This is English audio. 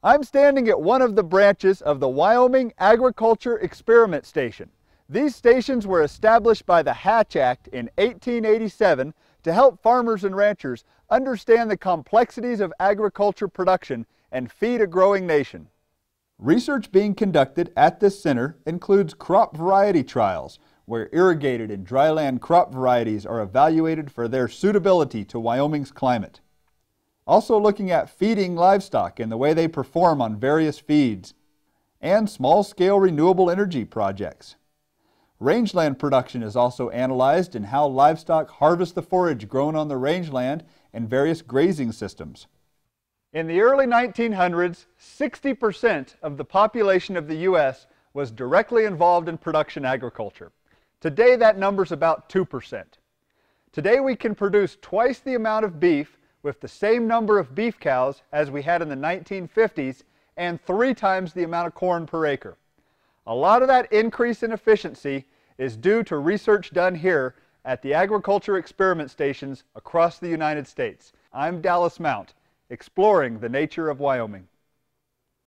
I'm standing at one of the branches of the Wyoming Agriculture Experiment Station. These stations were established by the Hatch Act in 1887 to help farmers and ranchers understand the complexities of agriculture production and feed a growing nation. Research being conducted at this center includes crop variety trials, where irrigated and dryland crop varieties are evaluated for their suitability to Wyoming's climate. Also looking at feeding livestock and the way they perform on various feeds, and small-scale renewable energy projects. Rangeland production is also analyzed in how livestock harvest the forage grown on the rangeland and various grazing systems. In the early 1900s, 60% of the population of the U.S. was directly involved in production agriculture. Today that number's about 2%. Today we can produce twice the amount of beef with the same number of beef cows as we had in the 1950s and three times the amount of corn per acre. A lot of that increase in efficiency is due to research done here at the agriculture experiment stations across the United States. I'm Dallas Mount, exploring the nature of Wyoming.